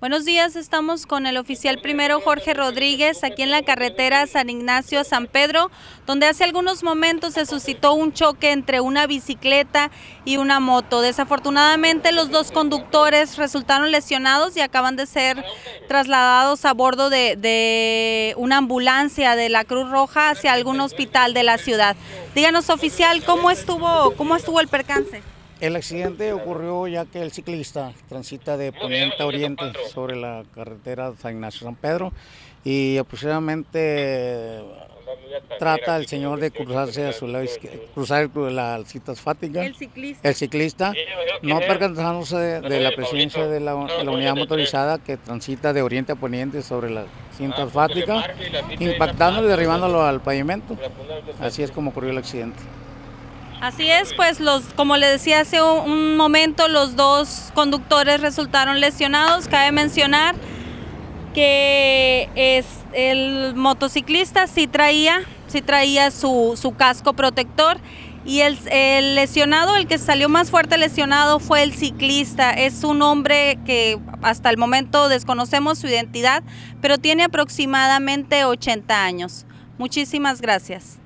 Buenos días, estamos con el oficial primero Jorge Rodríguez aquí en la carretera San Ignacio San Pedro, donde hace algunos momentos se suscitó un choque entre una bicicleta y una moto. Desafortunadamente los dos conductores resultaron lesionados y acaban de ser trasladados a bordo de, de una ambulancia de la Cruz Roja hacia algún hospital de la ciudad. Díganos oficial, ¿cómo estuvo, cómo estuvo el percance? El accidente ocurrió ya que el ciclista transita de poniente a oriente sobre la carretera San Ignacio San Pedro y aproximadamente trata el señor de cruzarse a su lado cruzar la cita asfáltica. El ciclista. El ciclista, no percatándose de, la presencia de la, unidad motorizada que transita de oriente a poniente sobre la cinta asfáltica, impactándolo y derribándolo al pavimento. Así es como ocurrió el accidente. Así es, pues los, como le decía hace un momento, los dos conductores resultaron lesionados. Cabe mencionar que es, el motociclista sí traía, sí traía su, su casco protector y el, el, lesionado, el que salió más fuerte lesionado fue el ciclista. Es un hombre que hasta el momento desconocemos su identidad, pero tiene aproximadamente 80 años. Muchísimas gracias.